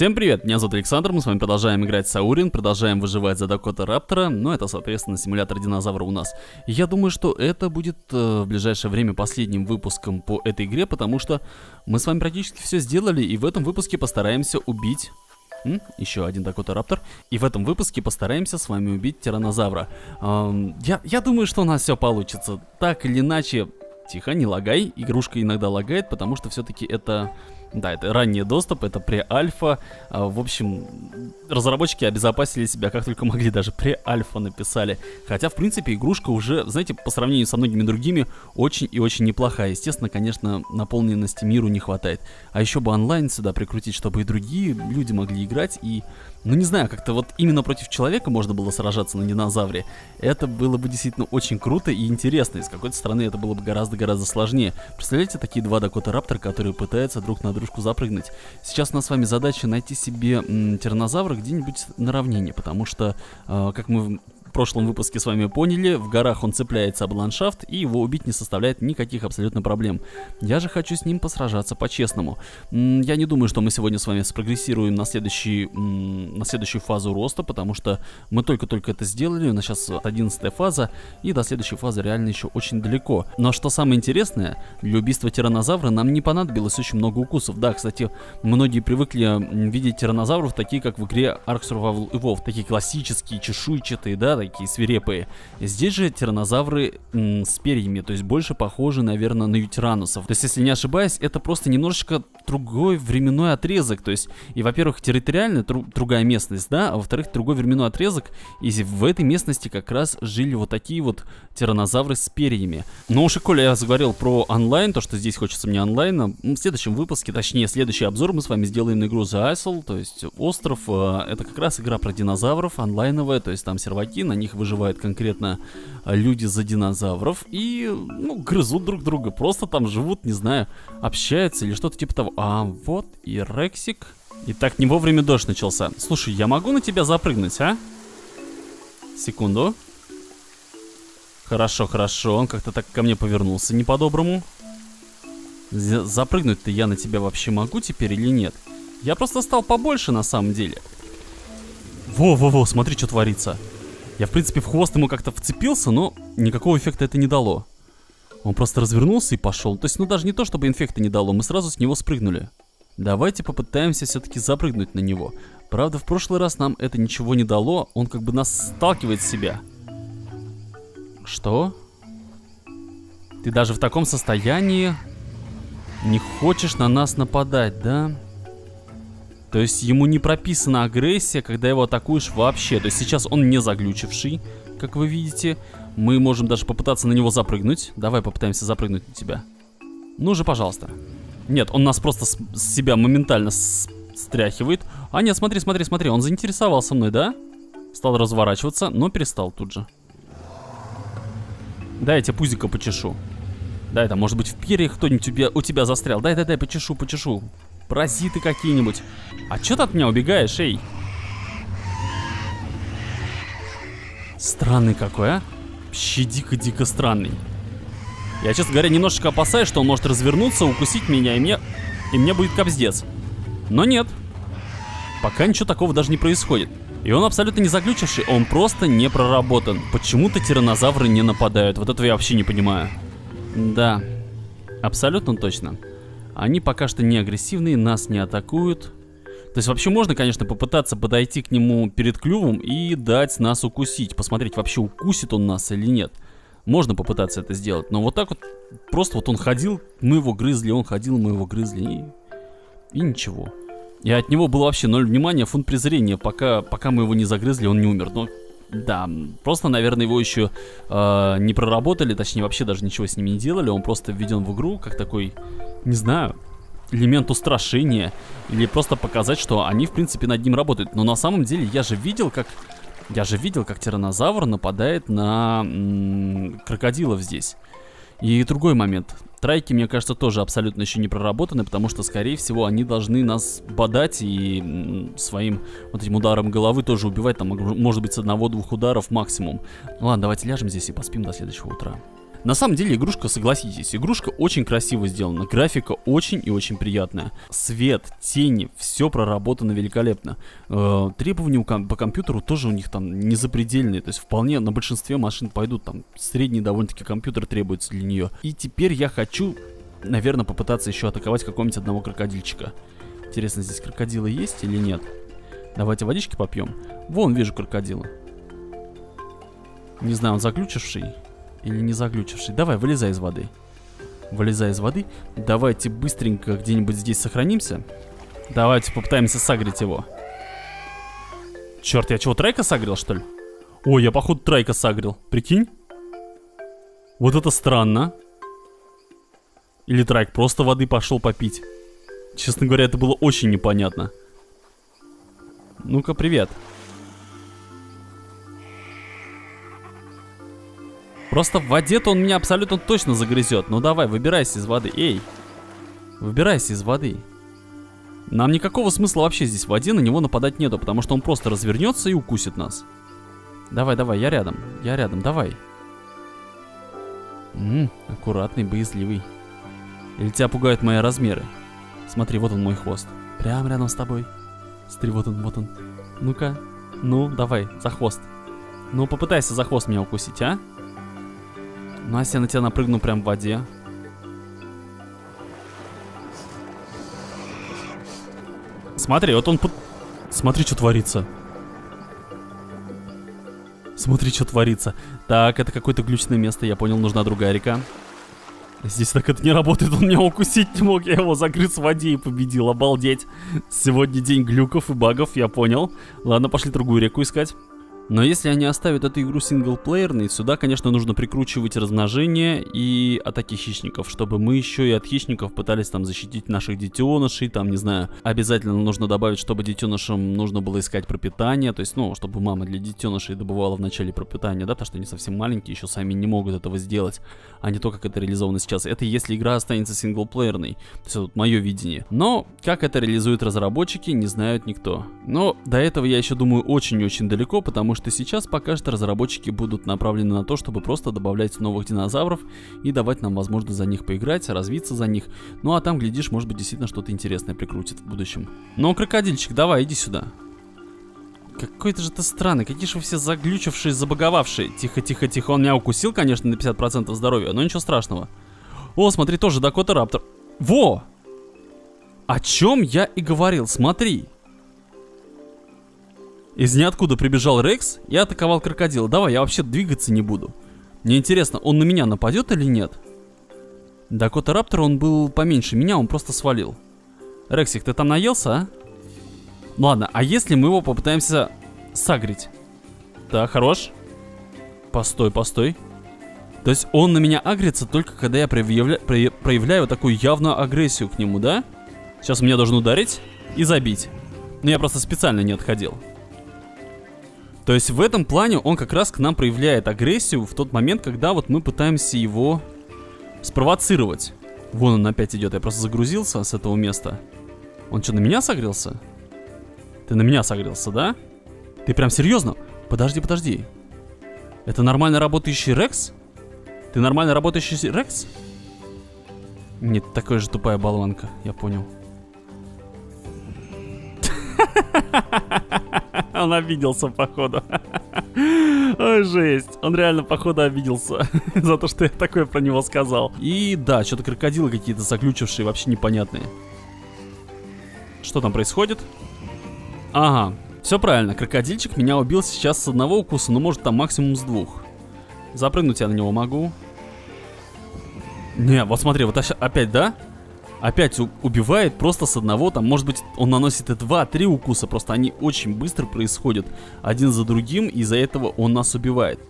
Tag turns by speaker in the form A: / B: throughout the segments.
A: Всем привет, меня зовут Александр, мы с вами продолжаем играть Саурин, продолжаем выживать за Дакота Раптора, но это, соответственно, симулятор динозавра у нас. Я думаю, что это будет э, в ближайшее время последним выпуском по этой игре, потому что мы с вами практически все сделали, и в этом выпуске постараемся убить... Еще один Дакота Раптор. И в этом выпуске постараемся с вами убить тиранозавра. Эм, я, я думаю, что у нас все получится. Так или иначе, тихо, не лагай. Игрушка иногда лагает, потому что все-таки это да, это ранний доступ, это пре-альфа. А, в общем, разработчики обезопасили себя как только могли, даже пре-альфа написали. Хотя, в принципе, игрушка уже, знаете, по сравнению со многими другими, очень и очень неплохая. Естественно, конечно, наполненности миру не хватает. А еще бы онлайн сюда прикрутить, чтобы и другие люди могли играть и ну не знаю, как-то вот именно против человека можно было сражаться на динозавре. Это было бы действительно очень круто и интересно. И с какой-то стороны это было бы гораздо-гораздо сложнее. Представляете, такие два Дакота Раптора, которые пытаются друг на дружку запрыгнуть. Сейчас у нас с вами задача найти себе м, тиранозавра где-нибудь на равнине, потому что, э, как мы в прошлом выпуске с вами поняли, в горах он цепляется об ландшафт, и его убить не составляет никаких абсолютно проблем. Я же хочу с ним посражаться по-честному. Я не думаю, что мы сегодня с вами спрогрессируем на, следующий, на следующую фазу роста, потому что мы только-только это сделали, у нас сейчас 11 фаза, и до следующей фазы реально еще очень далеко. Но что самое интересное, для убийства тиранозавра нам не понадобилось очень много укусов. Да, кстати, многие привыкли видеть тиранозавров такие, как в игре Ark Survival Evolved, такие классические, чешуйчатые, да, такие свирепые. Здесь же тиранозавры м, с перьями, то есть больше похожи, наверное, на ютиранусов. То есть, если не ошибаюсь, это просто немножечко другой временной отрезок. То есть, и, во-первых, территориально тру- другая местность, да, а во-вторых, другой временной отрезок. И в этой местности как раз жили вот такие вот тиранозавры с перьями. Но уж и коли я заговорил про онлайн, то, что здесь хочется мне онлайна, в следующем выпуске, точнее, следующий обзор мы с вами сделаем на игру The Isle, то есть остров. Э, это как раз игра про динозавров, онлайновая, то есть там серваки, на них выживают конкретно а, люди за динозавров и, ну, грызут друг друга, просто там живут, не знаю, общаются или что-то типа того. А вот и Рексик. И так не вовремя дождь начался. Слушай, я могу на тебя запрыгнуть, а? Секунду. Хорошо, хорошо, он как-то так ко мне повернулся не по-доброму. Запрыгнуть-то я на тебя вообще могу теперь или нет? Я просто стал побольше на самом деле. Во-во-во, смотри, что творится. Я, в принципе, в хвост ему как-то вцепился, но никакого эффекта это не дало. Он просто развернулся и пошел. То есть, ну даже не то, чтобы эффекта не дало, мы сразу с него спрыгнули. Давайте попытаемся все-таки запрыгнуть на него. Правда, в прошлый раз нам это ничего не дало, он как бы нас сталкивает с себя. Что? Ты даже в таком состоянии не хочешь на нас нападать, да? Да. То есть ему не прописана агрессия, когда его атакуешь вообще. То есть сейчас он не заглючивший, как вы видите. Мы можем даже попытаться на него запрыгнуть. Давай попытаемся запрыгнуть на тебя. Ну же, пожалуйста. Нет, он нас просто с, с себя моментально с, стряхивает. А нет, смотри, смотри, смотри, он заинтересовался мной, да? Стал разворачиваться, но перестал тут же. Дай я тебе пузико почешу. Дай, это, может быть, в перьях кто-нибудь у тебя, у тебя застрял. Дай, дай, дай, почешу, почешу. Паразиты какие-нибудь. А чё ты от меня убегаешь, эй? Странный какой, а? Вообще дико-дико странный. Я, честно говоря, немножечко опасаюсь, что он может развернуться, укусить меня, и мне... И мне будет кобздец. Но нет. Пока ничего такого даже не происходит. И он абсолютно не заглючивший, он просто не проработан. Почему-то тиранозавры не нападают. Вот этого я вообще не понимаю. Да, абсолютно точно. Они пока что не агрессивные, нас не атакуют. То есть вообще можно, конечно, попытаться подойти к нему перед клювом и дать нас укусить. Посмотреть, вообще укусит он нас или нет. Можно попытаться это сделать. Но вот так вот, просто вот он ходил, мы его грызли, он ходил, мы его грызли. И, и ничего. И от него было вообще ноль внимания, фунт презрения. Пока, пока мы его не загрызли, он не умер. Но да, просто, наверное, его еще э, не проработали, точнее, вообще даже ничего с ним не делали. Он просто введен в игру как такой, не знаю, элемент устрашения. Или просто показать, что они, в принципе, над ним работают. Но на самом деле я же видел, как... Я же видел, как тиранозавр нападает на крокодилов здесь. И другой момент. Трайки, мне кажется, тоже абсолютно еще не проработаны, потому что, скорее всего, они должны нас бодать и своим вот этим ударом головы тоже убивать, там, может быть, с одного-двух ударов максимум. Ну ладно, давайте ляжем здесь и поспим до следующего утра. На самом деле игрушка, согласитесь, игрушка очень красиво сделана, графика очень и очень приятная. Свет, тени, все проработано великолепно. Э, требования по компьютеру тоже у них там не запредельные, то есть вполне на большинстве машин пойдут, там средний довольно-таки компьютер требуется для нее. И теперь я хочу, наверное, попытаться еще атаковать какого-нибудь одного крокодильчика. Интересно, здесь крокодилы есть или нет? Давайте водички попьем. Вон, вижу крокодила. Не знаю, он заглючивший или не заглючивший. Давай, вылезай из воды. Вылезай из воды. Давайте быстренько где-нибудь здесь сохранимся. Давайте попытаемся согреть его. Черт, я чего, тройка согрел, что ли? Ой, я походу тройка согрел. Прикинь? Вот это странно. Или трайк просто воды пошел попить. Честно говоря, это было очень непонятно. Ну-ка, привет. Просто в воде-то он меня абсолютно точно загрызет. Ну давай, выбирайся из воды. Эй, выбирайся из воды. Нам никакого смысла вообще здесь в воде на него нападать нету, потому что он просто развернется и укусит нас. Давай, давай, я рядом. Я рядом, давай. Ммм, аккуратный, боязливый. Или тебя пугают мои размеры? Смотри, вот он мой хвост. Прямо рядом с тобой. Смотри, вот он, вот он. Ну-ка. Ну, давай, за хвост. Ну, попытайся за хвост меня укусить, а? Если я на тебя напрыгну прям в воде? Смотри, вот он... Под... Смотри, что творится. Смотри, что творится. Так, это какое-то глючное место, я понял, нужна другая река. Здесь так это не работает, он меня укусить не мог, я его загрыз в воде и победил, обалдеть. Сегодня день глюков и багов, я понял. Ладно, пошли другую реку искать. Но если они оставят эту игру синглплеерной, сюда, конечно, нужно прикручивать размножение и атаки хищников, чтобы мы еще и от хищников пытались там защитить наших детенышей, там, не знаю, обязательно нужно добавить, чтобы детенышам нужно было искать пропитание, то есть, ну, чтобы мама для детенышей добывала в начале пропитание, да, потому что они совсем маленькие, еще сами не могут этого сделать, а не то, как это реализовано сейчас. Это если игра останется синглплеерной, то есть вот мое видение. Но, как это реализуют разработчики, не знает никто. Но до этого я еще думаю очень-очень далеко, потому что что сейчас пока что разработчики будут направлены на то, чтобы просто добавлять новых динозавров и давать нам возможность за них поиграть, развиться за них. Ну а там, глядишь, может быть действительно что-то интересное прикрутит в будущем. Но, крокодильчик, давай, иди сюда. Какой-то же ты странный, какие же вы все заглючившие, забаговавшие. Тихо, тихо, тихо, он меня укусил, конечно, на 50% здоровья, но ничего страшного. О, смотри, тоже Дакота Раптор. Во! О чем я и говорил, смотри. Из ниоткуда прибежал Рекс и атаковал крокодила. Давай, я вообще двигаться не буду. Мне интересно, он на меня нападет или нет? Дакота Раптор, он был поменьше меня, он просто свалил. Рексик, ты там наелся, а? Ладно, а если мы его попытаемся сагрить? Да, хорош. Постой, постой. То есть он на меня агрится только когда я проявля... проявляю такую явную агрессию к нему, да? Сейчас меня должен ударить и забить. Но я просто специально не отходил. То есть в этом плане он как раз к нам проявляет агрессию в тот момент, когда вот мы пытаемся его спровоцировать. Вон он опять идет, я просто загрузился с этого места. Он что, на меня согрелся? Ты на меня согрелся, да? Ты прям серьезно? Подожди, подожди. Это нормально работающий Рекс? Ты нормально работающий Рекс? Нет, такая же тупая болванка, я понял. Он обиделся, походу. Ой, жесть. Он реально, походу, обиделся за то, что я такое про него сказал. И да, что-то крокодилы какие-то заключившие, вообще непонятные. Что там происходит? Ага, все правильно. Крокодильчик меня убил сейчас с одного укуса, но может там максимум с двух. Запрыгнуть я на него могу. Не, вот смотри, вот опять, да? Опять убивает просто с одного, там, может быть, он наносит и два-три укуса, просто они очень быстро происходят один за другим, и из-за этого он нас убивает.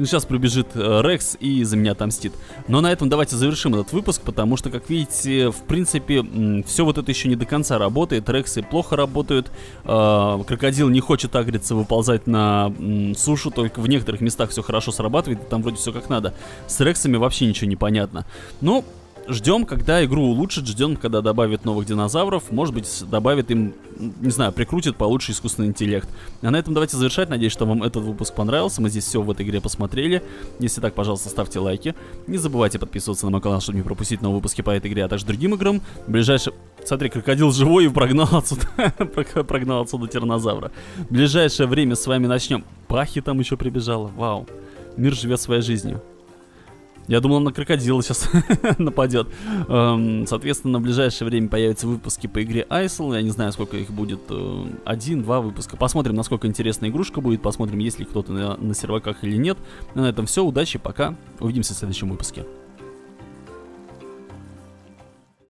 A: Ну, сейчас прибежит э, Рекс и за меня отомстит. Но на этом давайте завершим этот выпуск, потому что, как видите, в принципе, все вот это еще не до конца работает. Рексы плохо работают. Э, крокодил не хочет агриться, выползать на сушу, только в некоторых местах все хорошо срабатывает, там вроде все как надо. С Рексами вообще ничего не понятно. Ну, ждем, когда игру улучшат, ждем, когда добавят новых динозавров, может быть, добавят им, не знаю, прикрутят получше искусственный интеллект. А на этом давайте завершать. Надеюсь, что вам этот выпуск понравился. Мы здесь все в этой игре посмотрели. Если так, пожалуйста, ставьте лайки. Не забывайте подписываться на мой канал, чтобы не пропустить новые выпуски по этой игре, а также другим играм. В ближайшее... Смотри, крокодил живой и прогнал отсюда, прогнал отсюда тиранозавра. В ближайшее время с вами начнем. Пахи там еще прибежала. Вау. Мир живет своей жизнью. Я думал, он на крокодила сейчас нападет. Эм, соответственно, в ближайшее время появятся выпуски по игре Айсел. Я не знаю, сколько их будет. Э, один, два выпуска. Посмотрим, насколько интересная игрушка будет. Посмотрим, есть ли кто-то на, на серваках или нет. На этом все. Удачи, пока. Увидимся в следующем выпуске.